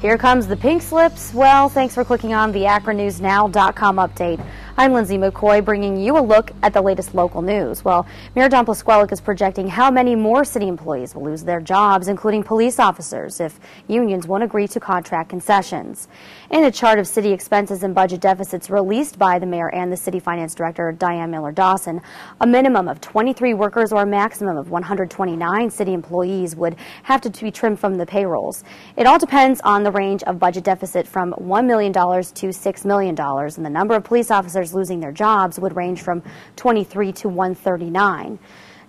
Here comes the pink slips. Well, thanks for clicking on the AkronNewsNow.com update. I'm Lindsay McCoy bringing you a look at the latest local news. Well, Mayor Don Plusquellic is projecting how many more city employees will lose their jobs, including police officers, if unions won't agree to contract concessions. In a chart of city expenses and budget deficits released by the mayor and the city finance director, Diane Miller Dawson, a minimum of 23 workers or a maximum of 129 city employees would have to be trimmed from the payrolls. It all depends on the range of budget deficit from $1 million to $6 million, and the number of police officers losing their jobs would range from 23 to 139.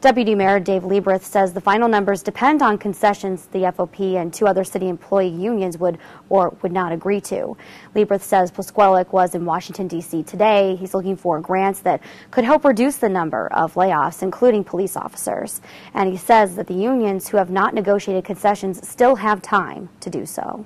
Deputy Mayor Dave Lieberth says the final numbers depend on concessions the FOP and two other city employee unions would or would not agree to. Lieberth says Plusquellic was in Washington, D.C. today. He's looking for grants that could help reduce the number of layoffs, including police officers. And he says that the unions who have not negotiated concessions still have time to do so.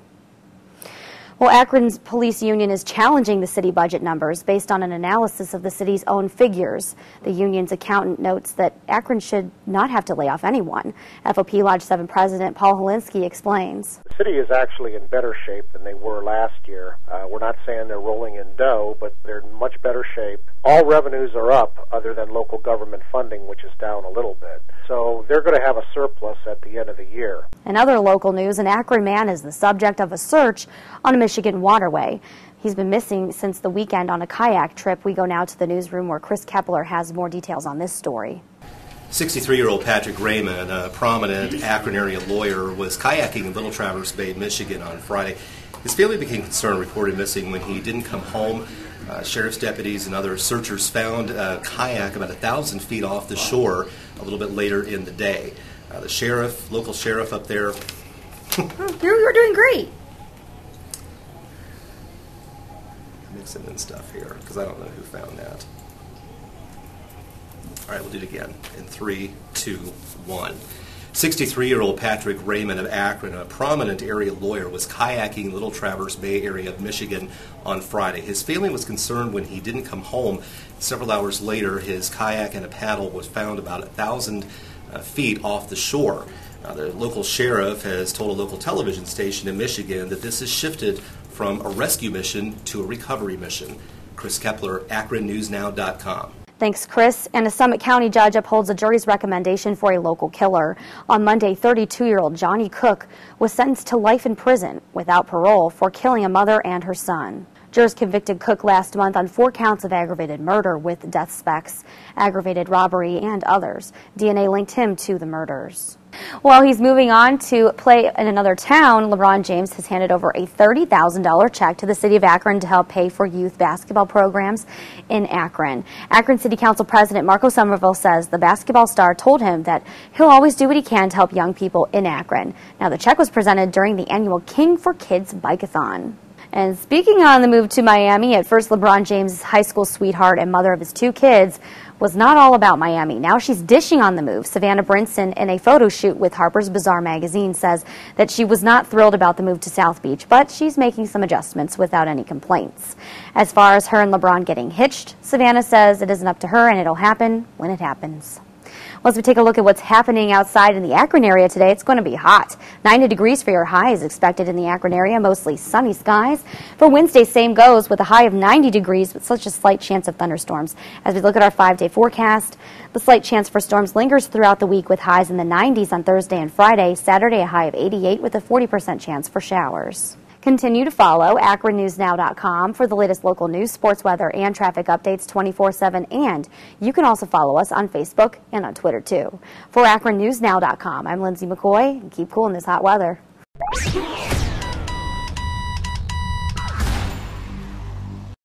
Well, Akron's police union is challenging the city budget numbers based on an analysis of the city's own figures. The union's accountant notes that Akron should not have to lay off anyone. FOP Lodge 7 President Paul Hlynsky explains. The city is actually in better shape than they were last year. Uh, we're not saying they're rolling in dough, but they're in much better shape. All revenues are up other than local government funding, which is down a little bit. So they're going to have a surplus at the end of the year. In other local news, an Akron man is the subject of a search on a Michigan waterway. He's been missing since the weekend on a kayak trip. We go now to the newsroom where Chris Kepler has more details on this story. 63 year old Patrick Raymond, a prominent Akron area lawyer, was kayaking in Little Traverse Bay, Michigan on Friday. His family became concerned, reported missing when he didn't come home. Uh, sheriff's deputies and other searchers found a kayak about a thousand feet off the shore a little bit later in the day. Uh, the sheriff, local sheriff up there. you're, you're doing great. Mixing in stuff here because I don't know who found that. All right, we'll do it again in three, two, one. 63 year old Patrick Raymond of Akron, a prominent area lawyer, was kayaking Little Traverse Bay area of Michigan on Friday. His family was concerned when he didn't come home. Several hours later, his kayak and a paddle was found about a thousand uh, feet off the shore. Uh, the local sheriff has told a local television station in Michigan that this has shifted from a rescue mission to a recovery mission. Chris Kepler, AkronNewsNow.com. Thanks, Chris. And a Summit County judge upholds a jury's recommendation for a local killer. On Monday, 32 year old Johnny Cook was sentenced to life in prison without parole for killing a mother and her son. Jurors convicted Cook last month on four counts of aggravated murder with death specs, aggravated robbery, and others. DNA linked him to the murders. While he's moving on to play in another town, LeBron James has handed over a $30,000 check to the city of Akron to help pay for youth basketball programs in Akron. Akron City Council President Marco Sommerville says the basketball star told him that he'll always do what he can to help young people in Akron. Now, the check was presented during the annual King for Kids Bikeathon. And speaking on the move to Miami, at first LeBron James' high school sweetheart and mother of his two kids was not all about Miami. Now she's dishing on the move. Savannah Brinson, in a photo shoot with Harper's Bazaar magazine, says that she was not thrilled about the move to South Beach, but she's making some adjustments without any complaints. As far as her and LeBron getting hitched, Savannah says it isn't up to her and it'll happen when it happens. Well, as we take a look at what's happening outside in the Akron area today, it's going to be hot. 90 degrees for your high is expected in the Akron area, mostly sunny skies. For Wednesday, same goes with a high of 90 degrees, but such a slight chance of thunderstorms. As we look at our five-day forecast, the slight chance for storms lingers throughout the week with highs in the 90s on Thursday and Friday. Saturday, a high of 88 with a 40% chance for showers. Continue to follow AkronNewsNow.com for the latest local news, sports, weather, and traffic updates 24 7. And you can also follow us on Facebook and on Twitter, too. For AkronNewsNow.com, I'm Lindsay McCoy. Keep cool in this hot weather.